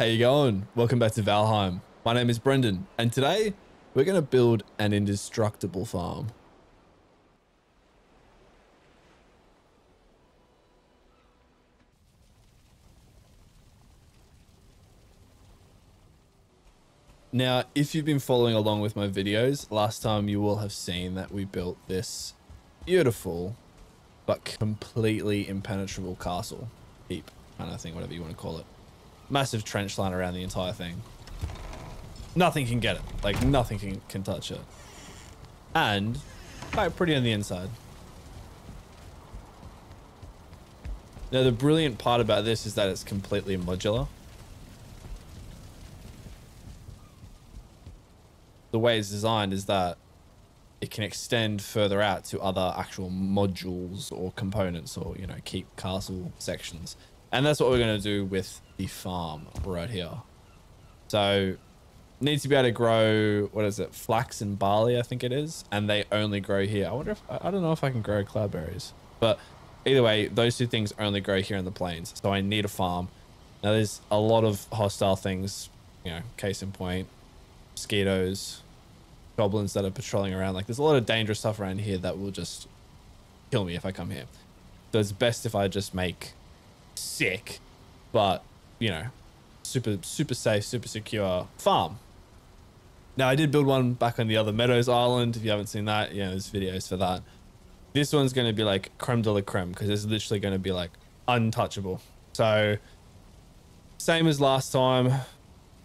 How you going? Welcome back to Valheim. My name is Brendan, and today we're going to build an indestructible farm. Now, if you've been following along with my videos, last time you will have seen that we built this beautiful but completely impenetrable castle, heap, kind of thing, whatever you want to call it. Massive trench line around the entire thing. Nothing can get it. Like, nothing can, can touch it. And quite pretty on the inside. Now, the brilliant part about this is that it's completely modular. the way it's designed is that it can extend further out to other actual modules or components or, you know, keep castle sections. And that's what we're going to do with the farm right here. So needs to be able to grow, what is it, flax and barley, I think it is. And they only grow here. I wonder if, I don't know if I can grow cloudberries. But either way, those two things only grow here in the plains. So I need a farm. Now there's a lot of hostile things, you know, case in point, mosquitoes, goblins that are patrolling around. Like there's a lot of dangerous stuff around here that will just kill me if I come here. So it's best if I just make sick, but you know, super super safe, super secure farm. Now I did build one back on the other Meadows Island. If you haven't seen that, yeah, there's videos for that. This one's going to be like creme de la creme because it's literally going to be like untouchable. So same as last time.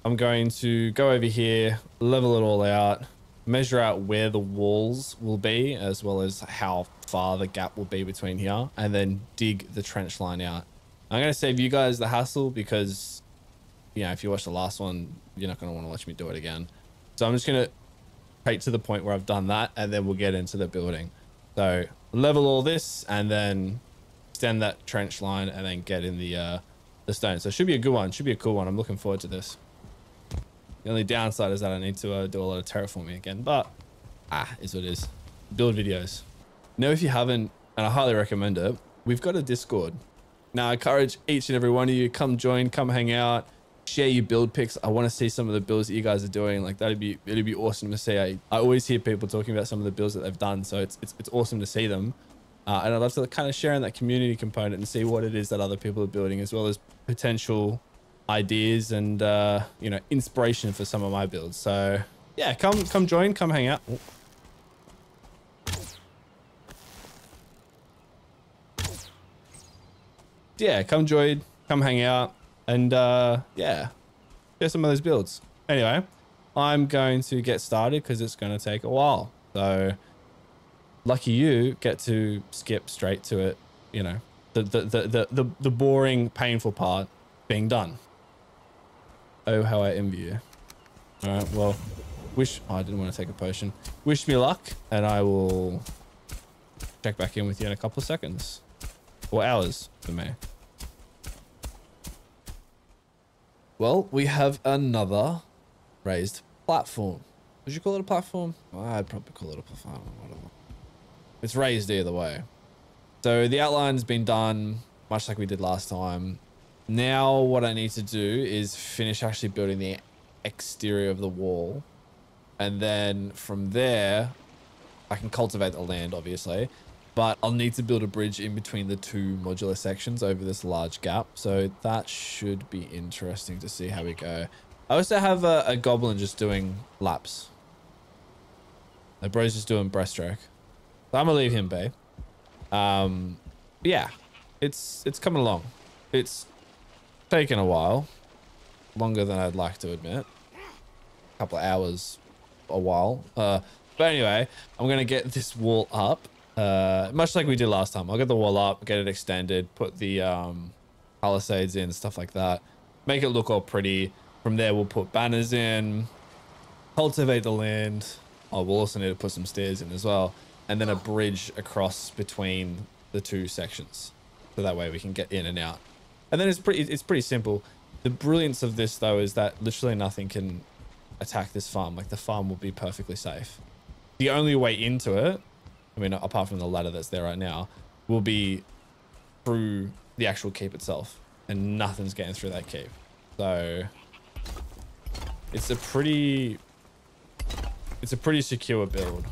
I'm going to go over here, level it all out, measure out where the walls will be, as well as how far the gap will be between here, and then dig the trench line out. I'm to save you guys the hassle because, you know, if you watch the last one, you're not going to want to watch me do it again. So I'm just going to take to the point where I've done that, and then we'll get into the building. So level all this, and then extend that trench line, and then get in the, uh, the stone. So it should be a good one. Should be a cool one. I'm looking forward to this. The only downside is that I need to uh, do a lot of terraforming again, but ah, is what it is. Build videos. Now, if you haven't, and I highly recommend it, we've got a Discord. Now, I encourage each and every one of you, come join, come hang out, share your build pics. I want to see some of the builds that you guys are doing. Like that'd be, it'd be awesome to see. I, I always hear people talking about some of the builds that they've done. So it's, it's, it's awesome to see them. Uh, and I'd love to kind of share in that community component and see what it is that other people are building as well as potential ideas and uh, you know inspiration for some of my builds. So yeah, come come join, come hang out. Yeah, come join, come hang out, and uh, yeah, get some of those builds. Anyway, I'm going to get started because it's going to take a while. So lucky you get to skip straight to it. You know, the the the the the, the boring, painful part being done. Oh, how I envy you. All right, well, wish... Oh, I didn't want to take a potion. Wish me luck, and I will check back in with you in a couple of seconds. Or hours for me. Well, we have another raised platform. Would you call it a platform? Well, I'd probably call it a platform. Whatever. It's raised either way. So the outline's been done, much like we did last time. Now what I need to do is finish actually building the exterior of the wall. And then from there, I can cultivate the land, obviously. But I'll need to build a bridge in between the two modular sections over this large gap. So that should be interesting to see how we go. I also have a, a goblin just doing laps. The bro's just doing breaststroke. So I'm gonna leave him be. Um, yeah, it's it's coming along. It's taken a while. Longer than I'd like to admit. A couple of hours, a while. Uh, but anyway, I'm to get this wall up. Uh, much like we did last time. I'll get the wall up, get it extended, put the um, palisades in, stuff like that. Make it look all pretty. From there, we'll put banners in, cultivate the land. Oh, we'll also need to put some stairs in as well. And then a bridge across between the two sections. So that way we can get in and out. And then it's pretty it's pretty simple. The brilliance of this though is that literally nothing can attack this farm. Like the farm will be perfectly safe. The only way into it, I mean apart from the ladder that's there right now, will be through the actual keep itself. And nothing's getting through that keep. So it's a pretty it's a pretty secure build.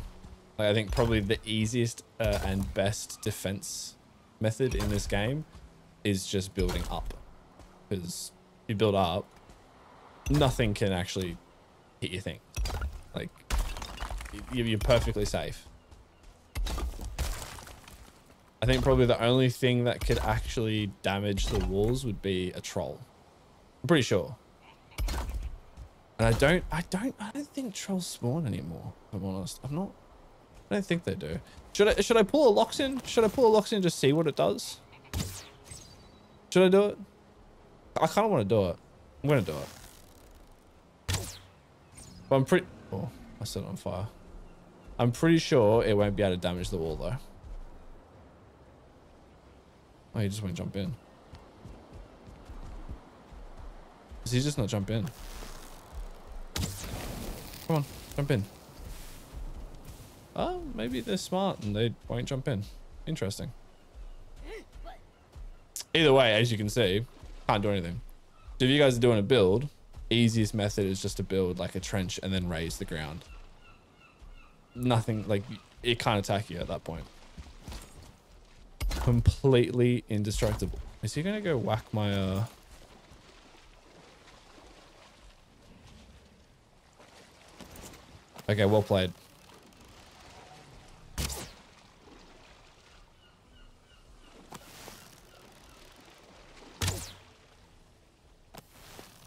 Like, I think probably the easiest uh, and best defense method in this game is just building up. Because you build up, nothing can actually hit your thing. Like, you're perfectly safe. I think probably the only thing that could actually damage the walls would be a troll. I'm pretty sure. And I don't, I don't, I don't think trolls spawn anymore. If I'm honest, I'm not. I don't think they do. Should I, should I pull a Lox in? Should I pull a Lox in and just see what it does? Should I do it? I kind of want to do it. I'm gonna do it. But I'm pretty. Oh, I set it on fire. I'm pretty sure it won't be able to damage the wall though. Oh, he just won't jump in. Does he just not jump in? Come on, jump in. Oh, maybe they're smart and they won't jump in. Interesting. Either way, as you can see, can't do anything. So if you guys are doing a build, easiest method is just to build like a trench and then raise the ground. Nothing, like, it can't attack you at that point. Completely indestructible. Is he going to go whack my, uh... Okay, well played.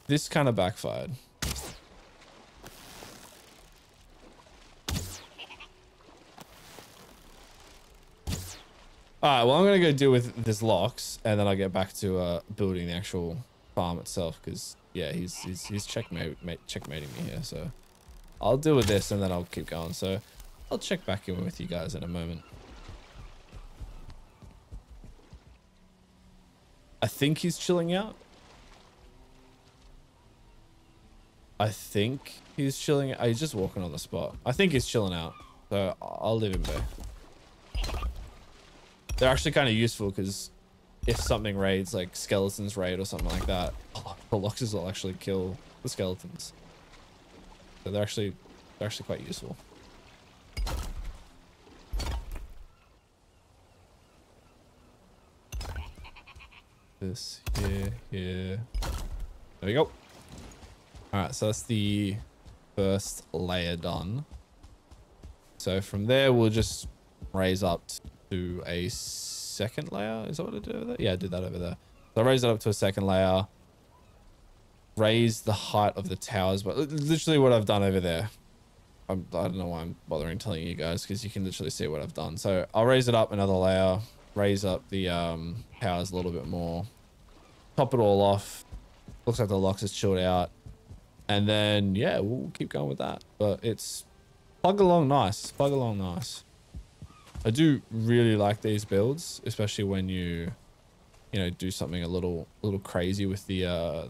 This kind of backfired. Alright, well I'm gonna go deal with this Lox and then I'll get back to uh, building the actual farm itself because yeah he's he's he's checkmate checkmating me here so I'll deal with this and then I'll keep going. So I'll check back in with you guys in a moment. I think he's chilling out. I think he's chilling. He's just walking on the spot. I think he's chilling out. So I'll leave him be. They're actually kind of useful because if something raids, like skeletons raid or something like that, the Loxes will actually kill the skeletons. So they're actually they're actually quite useful. This here, here. There we go. Alright, so that's the first layer done. So from there, we'll just raise up to a second layer. Is that what I did over there? Yeah, I did that over there. So I raised it up to a second layer raise the height of the towers, but literally what I've done over there. I'm, I do not know why I'm bothering telling you guys because you can literally see what I've done. So I'll raise it up another layer, raise up the um, towers a little bit more, top it all off. Looks like the Lox is chilled out. And then, yeah, we'll keep going with that. But it's plug along nice, plug along nice. I do really like these builds, especially when you, you know, do something a little, a little crazy with the, uh,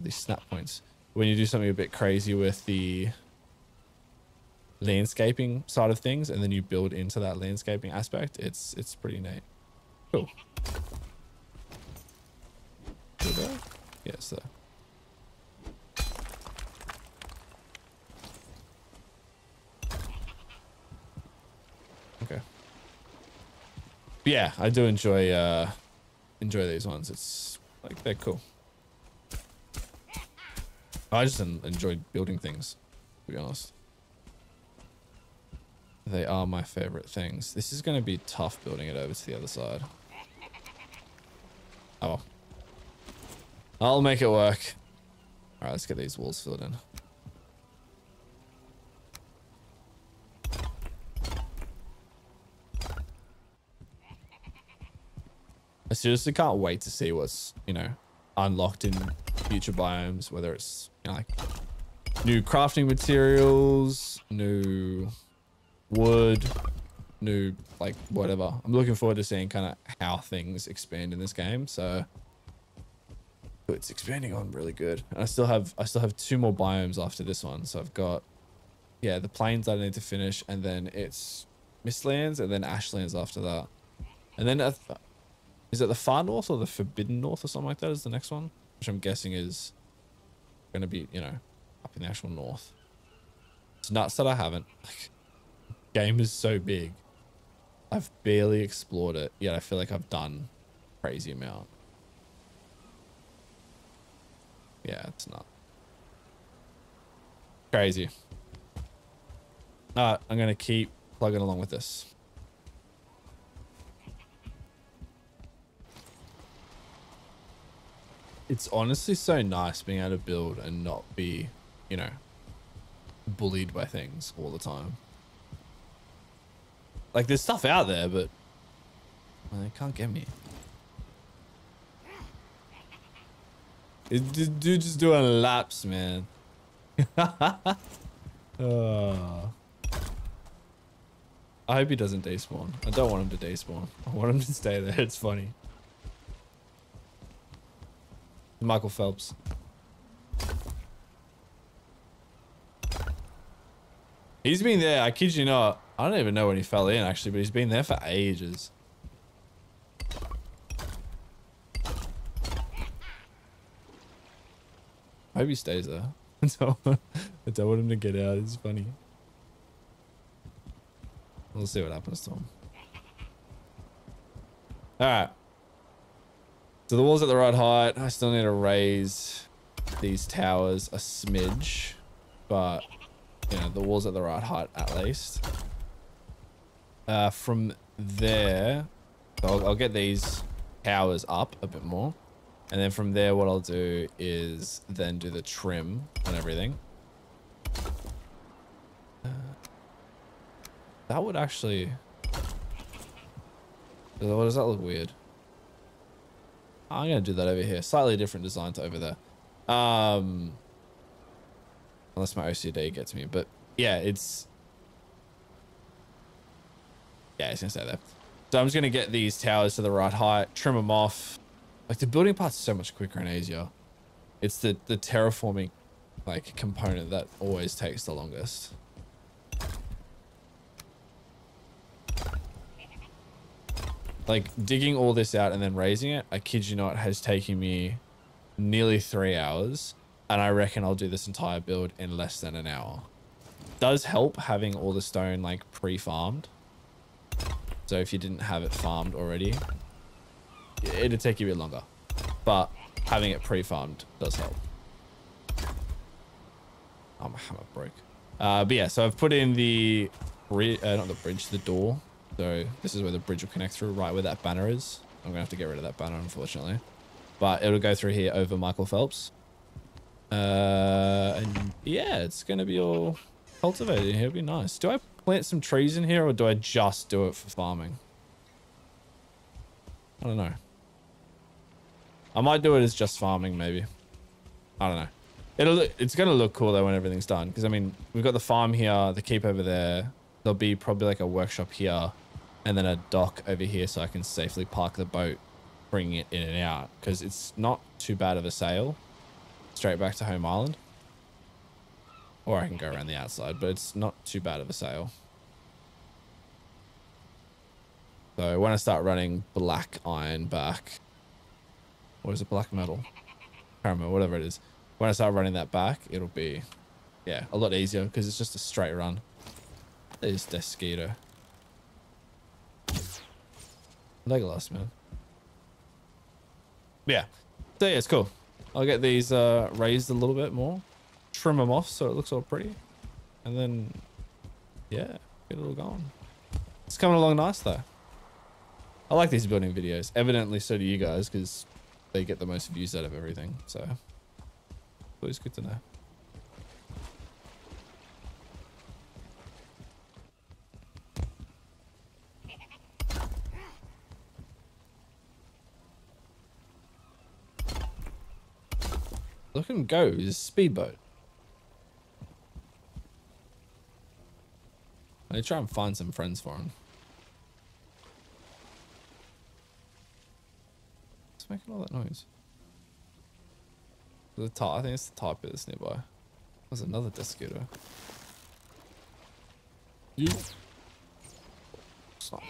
these snap points. When you do something a bit crazy with the landscaping side of things and then you build into that landscaping aspect, it's it's pretty neat. Cool. Yes, sir. Okay. But yeah, I do enjoy uh enjoy these ones. It's like they're cool. I just enjoy building things, to be honest. They are my favorite things. This is going to be tough building it over to the other side. Oh. I'll make it work. Alright, let's get these walls filled in. I seriously can't wait to see what's, you know, unlocked in future biomes, whether it's you know, like new crafting materials, new wood, new like whatever. I'm looking forward to seeing kind of how things expand in this game. So it's expanding on really good. And I still have I still have two more biomes after this one. So I've got yeah the plains I need to finish, and then it's Mistlands, and then Ashlands after that. And then is it the Far North or the Forbidden North or something like that is the next one? Which I'm guessing is going to be, you know, up in the actual north. It's nuts that I haven't. Game is so big. I've barely explored it, yet I feel like I've done crazy amount. Yeah, it's not. Crazy. Alright, I'm going to keep plugging along with this. It's honestly so nice being able to build and not be, you know, bullied by things all the time. Like, there's stuff out there, but well, they can't get me. Dude just doing laps, man. uh, I hope he doesn't despawn. I don't want him to despawn. I want him to stay there. It's funny. Michael Phelps. He's been there, I kid you not. I don't even know when he fell in actually, but he's been there for ages. I hope he stays there. I don't, I don't want him to get out. It's funny. We'll see what happens to him. Alright. So the wall's at the right height. I still need to raise these towers a smidge. But, you know, the wall's at the right height at least. Uh, from there, I'll, I'll get these towers up a bit more. And then from there, what I'll do is then do the trim and everything. Uh, that would actually... What does that look weird? I'm going to do that over here. Slightly different design to over there. Um, unless my OCD gets me. But yeah, it's... Yeah, it's going to stay there. So I'm just going to get these towers to the right height, trim them off, like the building part's are so much quicker and easier. It's the, the terraforming like component that always takes the longest. Like digging all this out and then raising it, I kid you not, has taken me nearly three hours. And I reckon I'll do this entire build in less than an hour. Does help having all the stone like pre-farmed. So if you didn't have it farmed already, it'd take you a bit longer, but having it pre-farmed does help. Oh, my hammer broke. Uh, but yeah, so I've put in the, uh, not the bridge, the door. So this is where the bridge will connect through, right where that banner is. I'm gonna have to get rid of that banner, unfortunately. But it'll go through here over Michael Phelps. Uh, and yeah, it's gonna be all cultivated here. It'll be nice. Do I plant some trees in here or do I just do it for farming? I don't know. I might do it as just farming, maybe. I don't know. It'll it's gonna look cool though when everything's done. Because I mean, we've got the farm here, the keep over there. There'll be probably like a workshop here, and then a dock over here, so I can safely park the boat, bringing it in and out. Because it's not too bad of a sail, straight back to home island. Or I can go around the outside, but it's not too bad of a sail. So when I start running black iron back, or is it black metal? Can't remember, whatever it is. When I start running that back, it'll be, yeah, a lot easier because it's just a straight run. There's Deathsquito. Legolas, man. Yeah. So yeah, it's cool. I'll get these uh, raised a little bit more. Trim them off so it looks all pretty. And then, yeah, get it all going. It's coming along nice though. I like these building videos. Evidently so do you guys because they get the most views out of everything. So always good to know. Look at him go, he's a speedboat. I need to try and find some friends for him. What's making all that noise? The top, I think it's the top that's nearby. There's another Deathsquito. You. Stop.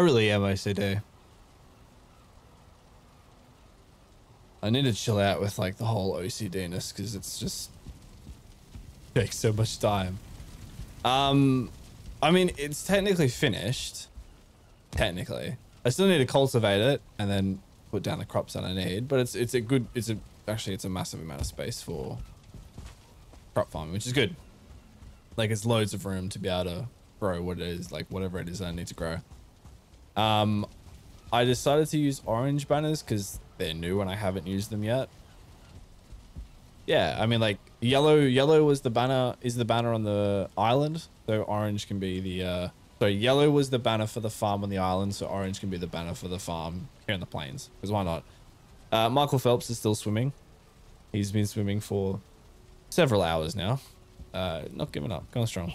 I really am OCD. I need to chill out with like the whole OCDness because it's just takes so much time. Um, I mean, it's technically finished. Technically, I still need to cultivate it and then put down the crops that I need. But it's it's a good it's a actually it's a massive amount of space for crop farming, which is good. Like it's loads of room to be able to grow what it is, like whatever it is I need to grow. Um, I decided to use orange banners because they're new and I haven't used them yet. Yeah, I mean like yellow yellow was the banner is the banner on the island, so orange can be the uh so yellow was the banner for the farm on the island, so orange can be the banner for the farm here in the plains. Because why not? Uh, Michael Phelps is still swimming. He's been swimming for several hours now. Uh, not giving up, going strong.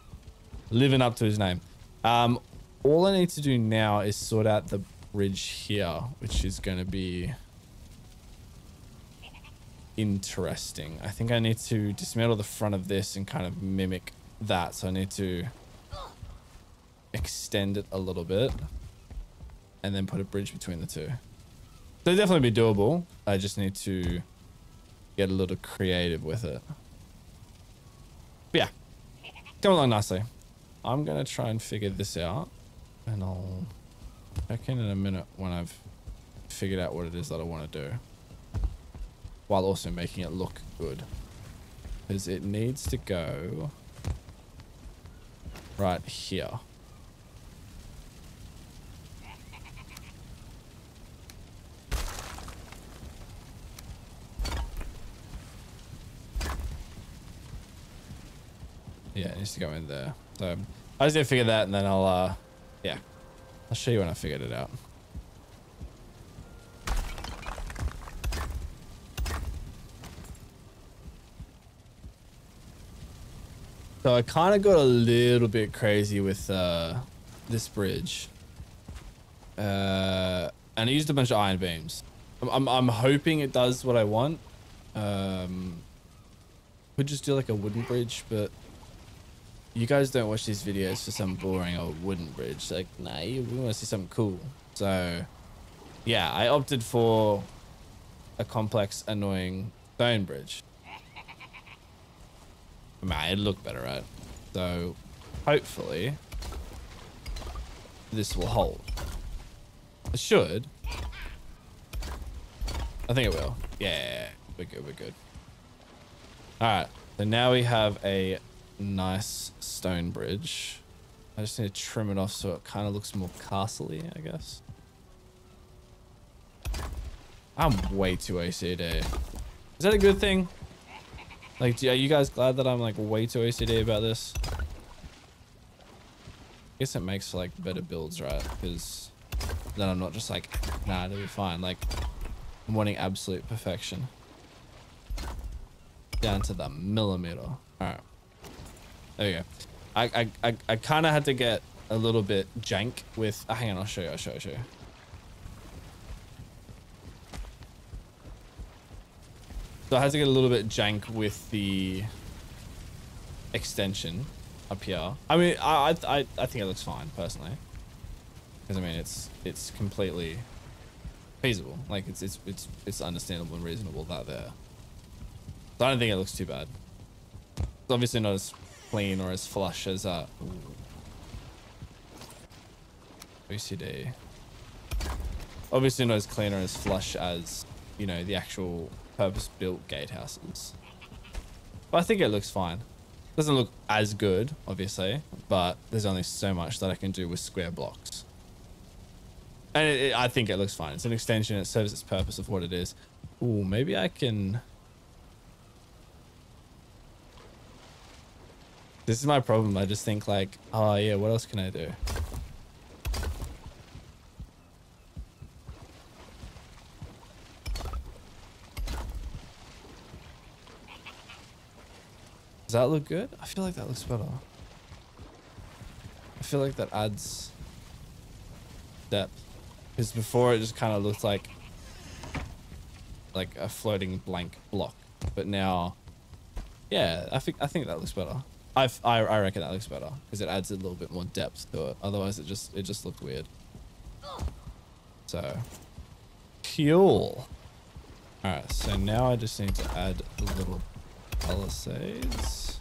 Living up to his name. Um, all I need to do now is sort out the bridge here, which is going to be interesting. I think I need to dismantle the front of this and kind of mimic that. So I need to extend it a little bit and then put a bridge between the two. So definitely be doable. I just need to get a little creative with it. But yeah, come along nicely. I'm going to try and figure this out and I'll check in in a minute when I've figured out what it is that I want to do while also making it look good because it needs to go right here. Yeah, it needs to go in there. So I just need to figure that and then I'll, uh, yeah, I'll show you when I figured it out. So I kind of got a little bit crazy with uh, this bridge. Uh, and I used a bunch of iron beams. I'm, I'm, I'm hoping it does what I want. Um, could just do like a wooden bridge, but you guys don't watch these videos for some boring old wooden bridge. Like, nah, we want to see something cool. So, yeah, I opted for a complex, annoying stone bridge. Man, it looked better, right? So, hopefully, this will hold. It should. I think it will. Yeah, we're good, we're good. All right, so now we have a nice stone bridge. I just need to trim it off so it kind of looks more castle I guess. I'm way too OCD. Is that a good thing? Like, are you guys glad that I'm like way too OCD about this? I guess it makes for like better builds, right? Because then I'm not just like, nah, it'll be fine. Like, I'm wanting absolute perfection. Down to the millimeter. All right. There you go. I I I, I kind of had to get a little bit jank with. Oh, hang on, I'll show you. I'll show you. I'll show you. So I had to get a little bit jank with the extension up here. I mean, I I I think it looks fine personally, because I mean it's it's completely feasible. Like it's it's it's it's understandable and reasonable that there. So I don't think it looks too bad. It's obviously not as clean or as flush as uh OCD. Obviously not as clean or as flush as, you know, the actual purpose-built gatehouses. But I think it looks fine. Doesn't look as good, obviously, but there's only so much that I can do with square blocks. And it, it, I think it looks fine. It's an extension. It serves its purpose of what it is. Ooh, maybe I can... This is my problem. I just think like, oh yeah, what else can I do? Does that look good? I feel like that looks better. I feel like that adds depth. Because before it just kind of looked like like a floating blank block. But now, yeah, I think I think that looks better. I, I, I reckon that looks better because it adds a little bit more depth to it. Otherwise, it just it just looked weird. So, cool. All right, so now I just need to add the little palisades.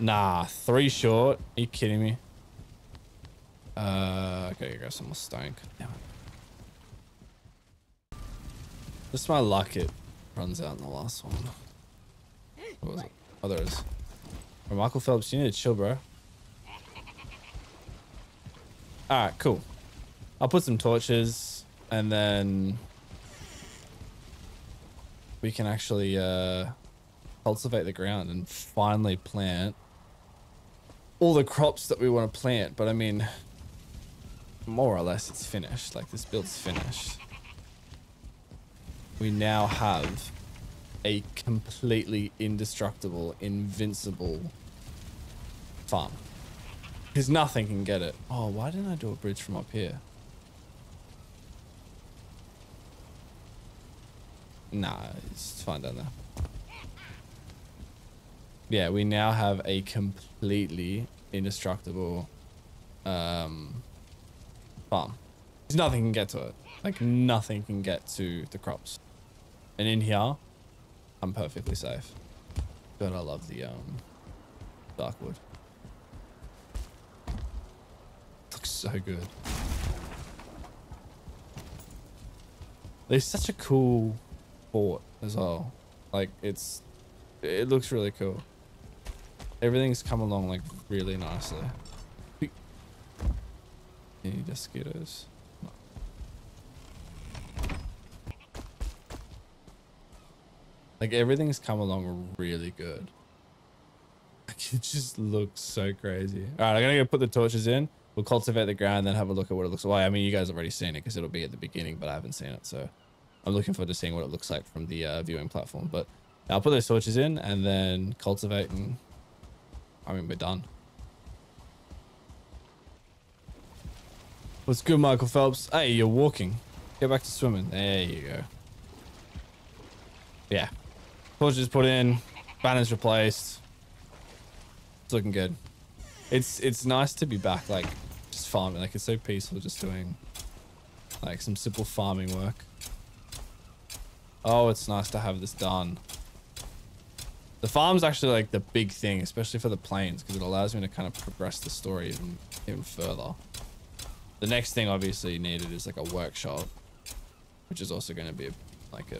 Nah, three short. Are you kidding me? Uh, okay, go some more stank. Damn it. Just my luck, it runs out in the last one. What was it? Oh, there it is. Oh, Michael Phelps, you need to chill, bro. Alright, cool. I'll put some torches and then we can actually uh, cultivate the ground and finally plant all the crops that we want to plant. But I mean, more or less it's finished. Like this build's finished. We now have a completely indestructible, invincible farm. Because nothing can get it. Oh, why didn't I do a bridge from up here? Nah, it's fine down there. Yeah, we now have a completely indestructible um, farm. There's nothing can get to it. Like nothing can get to the crops. And in here, I'm perfectly safe. God, I love the um, dark wood. Looks so good. There's such a cool fort as well. Like it's, it looks really cool. Everything's come along like really nicely. Any mosquitoes? Like everything's come along really good. Like it just looks so crazy. All right, I'm gonna go put the torches in. We'll cultivate the ground, and then have a look at what it looks like. I mean, you guys already seen it because it'll be at the beginning, but I haven't seen it, so I'm looking forward to seeing what it looks like from the uh, viewing platform. But I'll put those torches in and then cultivate, and I mean, we're done. What's good, Michael Phelps? Hey, you're walking. Get back to swimming. There you go. Yeah. Torches put in. Banners replaced. It's looking good. It's it's nice to be back, like, just farming. Like, it's so peaceful just doing, like, some simple farming work. Oh, it's nice to have this done. The farm's actually, like, the big thing, especially for the plains, because it allows me to kind of progress the story even, even further. The next thing obviously needed is like a workshop, which is also going to be a, like a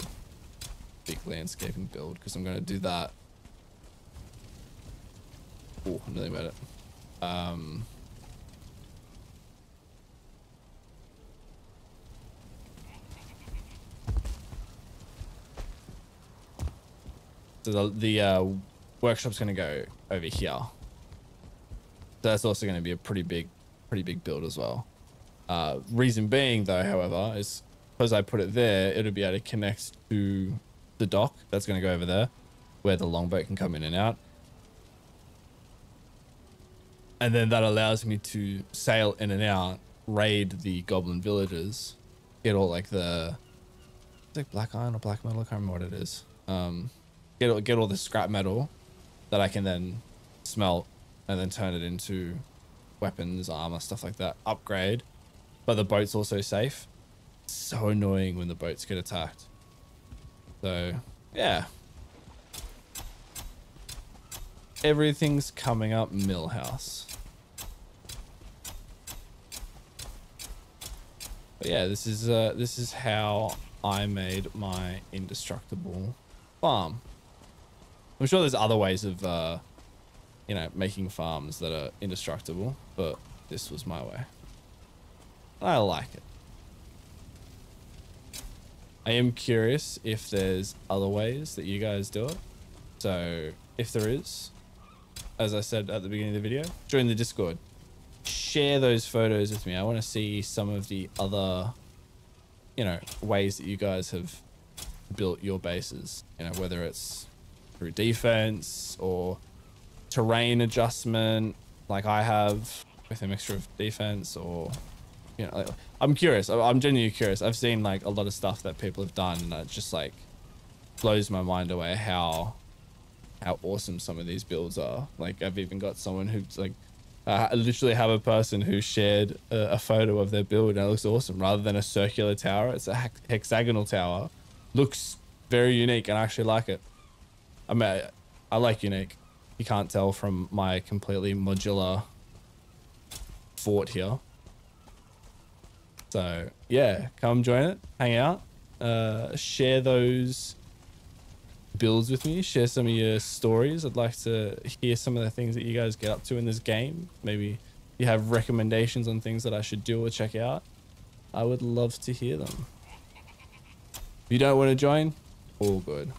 big landscaping build because I'm going to do that. Oh, I made it. Um, so the, the uh, workshop's going to go over here. So that's also going to be a pretty big, pretty big build as well. Uh, reason being, though, however, is because I put it there, it'll be able to connect to the dock that's going to go over there, where the longboat can come in and out. And then that allows me to sail in and out, raid the goblin villages, get all like the, like black iron or black metal, I can't remember what it is. Um, get get all the scrap metal that I can then smelt and then turn it into weapons, armor, stuff like that. Upgrade but the boat's also safe. so annoying when the boats get attacked. So, yeah. Everything's coming up Milhouse. But yeah, this is uh, this is how I made my indestructible farm. I'm sure there's other ways of, uh, you know, making farms that are indestructible, but this was my way. I like it. I am curious if there's other ways that you guys do it. So if there is, as I said at the beginning of the video, join the Discord. Share those photos with me. I want to see some of the other, you know, ways that you guys have built your bases. You know, whether it's through defense or terrain adjustment, like I have with a mixture of defense or you know, like, I'm curious. I'm genuinely curious. I've seen like a lot of stuff that people have done, and it's just like, blows my mind away how how awesome some of these builds are. Like I've even got someone who's like uh, I literally have a person who shared a, a, photo of their build and it looks awesome. Rather than a circular tower, it's a hexagonal tower. Looks very unique and I actually like it. I mean, I, I like unique. You can't tell from my completely modular fort here. So yeah, come join it, hang out, uh, share those builds with me, share some of your stories. I'd like to hear some of the things that you guys get up to in this game. Maybe you have recommendations on things that I should do or check out. I would love to hear them. If you don't want to join, all good.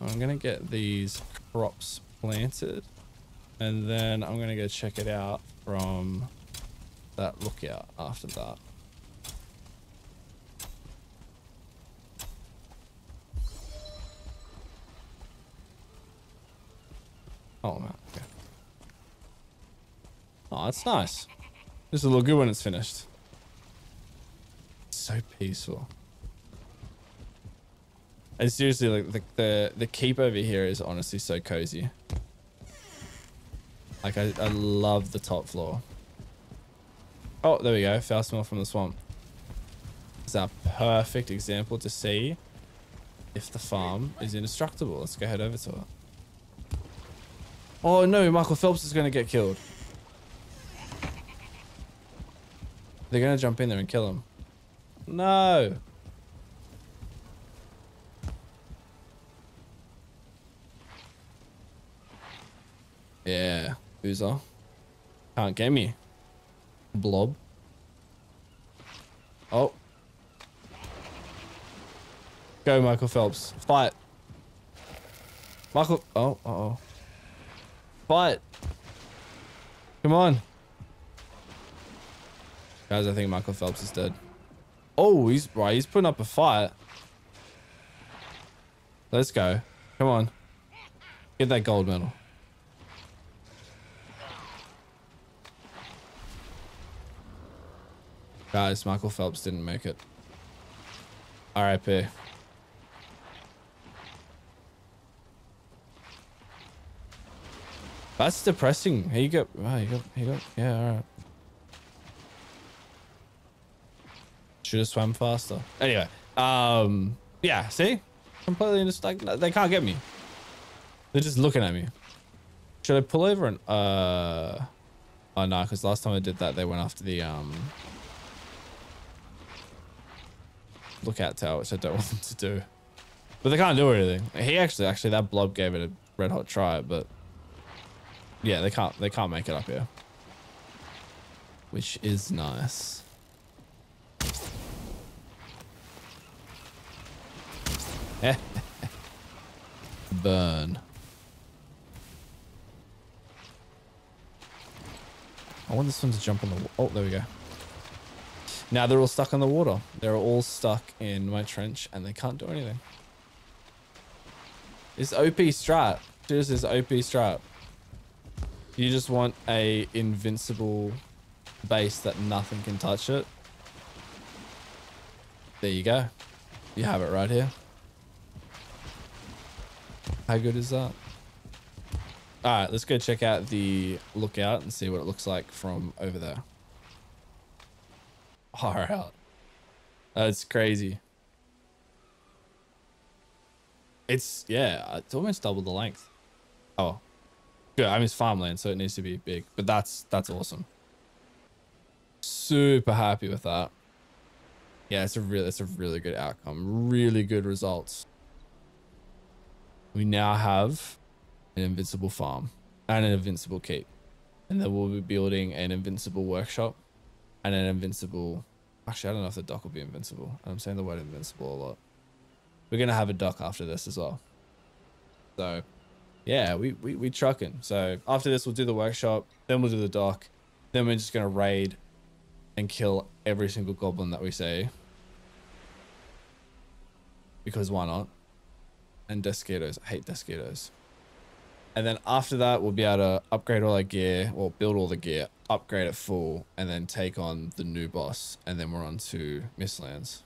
I'm going to get these crops planted and then I'm going to go check it out from that lookout after that. Oh, man. Okay. Oh, that's nice. This will look good when it's finished. so peaceful. And seriously, like the, the the keep over here is honestly so cozy. Like I, I love the top floor. Oh, there we go. Foul smell from the swamp. It's a perfect example to see if the farm is indestructible. Let's go head over to it. Oh no, Michael Phelps is going to get killed. They're going to jump in there and kill him. No. Yeah, Boozer. Can't get me. Blob. Oh. Go, Michael Phelps. Fight. Michael. Oh, uh oh. Fight. Come on. Guys, I think Michael Phelps is dead. Oh, he's right. He's putting up a fight. Let's go. Come on. Get that gold medal. Guys, Michael Phelps didn't make it. RIP. That's depressing. Here you go. Wow, you got, you got, yeah, alright. Should have swam faster. Anyway, um, yeah, see? Completely just like, they can't get me. They're just looking at me. Should I pull over and, uh, oh no, because last time I did that, they went after the, um, lookout tower, which I don't want them to do. But they can't do anything. He actually, actually, that blob gave it a red hot try, but yeah, they can't, they can't make it up here, which is nice. Burn. I want this one to jump on the. Oh, there we go. Now they're all stuck in the water. They're all stuck in my trench and they can't do anything. This OP strat. This is OP strat. You just want a invincible base that nothing can touch it. There you go. You have it right here. How good is that? All right, let's go check out the lookout and see what it looks like from over there far out. That's crazy. It's, yeah, it's almost double the length. Oh, good. I mean, it's farmland, so it needs to be big, but that's, that's awesome. Super happy with that. Yeah, it's a really, it's a really good outcome. Really good results. We now have an invincible farm and an invincible keep. And then we'll be building an invincible workshop and an invincible. Actually, I don't know if the dock will be invincible. I'm saying the word invincible a lot. We're gonna have a dock after this as well. So, yeah, we we we trucking. So after this, we'll do the workshop. Then we'll do the dock. Then we're just gonna raid and kill every single goblin that we see. Because why not? And Deathsquitos. I hate Deathsquitos. And then after that, we'll be able to upgrade all our gear, or build all the gear, upgrade it full, and then take on the new boss. And then we're on to Mistlands.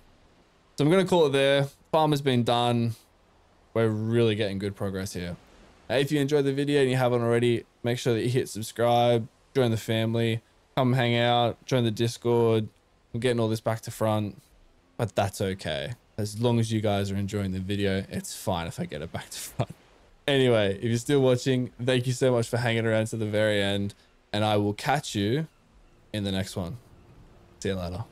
So I'm going to call it there. Farm has been done. We're really getting good progress here. If you enjoyed the video and you haven't already, make sure that you hit subscribe, join the family, come hang out, join the Discord. I'm getting all this back to front, but that's okay. As long as you guys are enjoying the video, it's fine if I get it back to front. Anyway, if you're still watching, thank you so much for hanging around to the very end, and I will catch you in the next one. See you later.